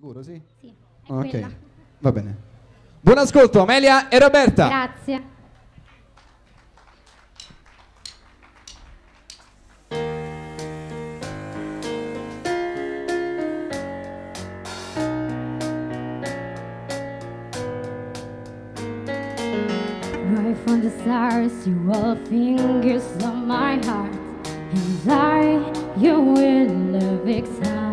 Sicuro, sì? Sì, è Ok, quella. va bene. Buon ascolto, Amelia e Roberta. Grazie. Right from the stars, you all fingers on my heart, and I, you will love time.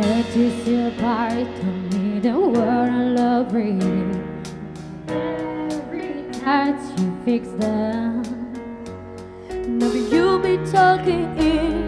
Let you see a part of me, the world I love reading. Every touch you fix them. Never you be talking in